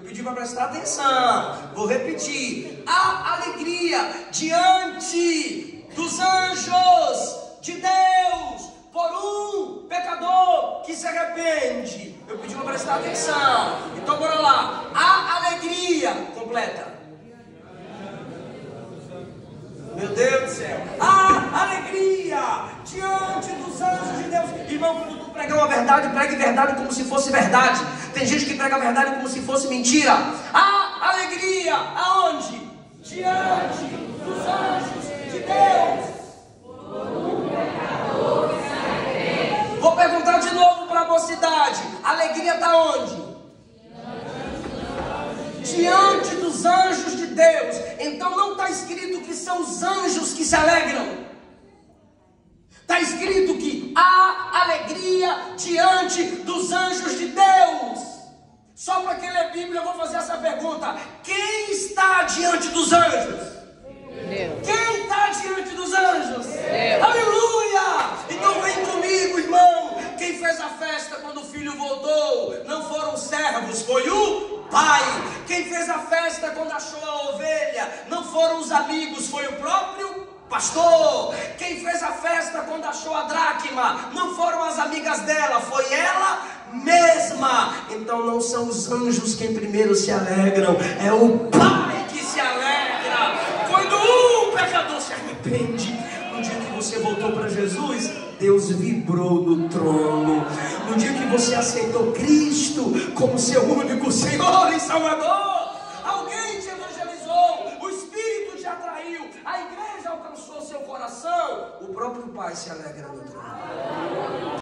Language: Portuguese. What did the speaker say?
Eu pedi para prestar atenção. Vou repetir. A alegria diante dos anjos de Deus por um pecador que se arrepende. Eu pedi para prestar atenção. Então bora lá. A alegria completa. Meu Deus do céu. A Irmão, quando tu prega uma verdade, pregue verdade como se fosse verdade. Tem gente que prega a verdade como se fosse mentira. A alegria aonde? Diante dos anjos de Deus. Vou perguntar de novo para a mocidade: alegria está onde? Diante dos anjos de Deus. Então não está escrito que são os anjos que se alegram. Está escrito há diante dos anjos de Deus. Só para quem lê Bíblia, eu vou fazer essa pergunta: quem está diante dos anjos? Deus. Quem está diante dos anjos? Deus. Aleluia! Então vem comigo, irmão. Quem fez a festa quando o filho voltou não foram os servos, foi o pai. Quem fez a festa quando achou a ovelha não foram os amigos, foi o próprio pastor. Quem fez a festa quando achou a dracma não foram as amigas dela, foi ela mesma. Então não são os anjos quem primeiro se alegram, é o pai que se alegra. Quando um pecador se arrepende, no dia que você voltou para Jesus, Deus vibrou do trono. No dia que você aceitou Cristo como seu único Senhor e Salvador, o próprio Pai se alegra no trono.